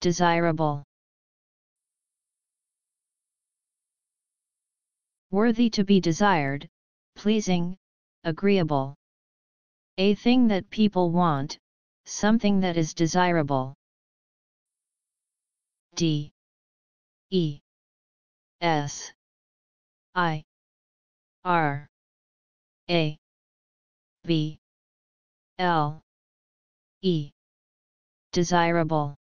desirable. Worthy to be desired, pleasing, agreeable. A thing that people want, something that is desirable. D. E. S. I. R. A. B. L. E. Desirable.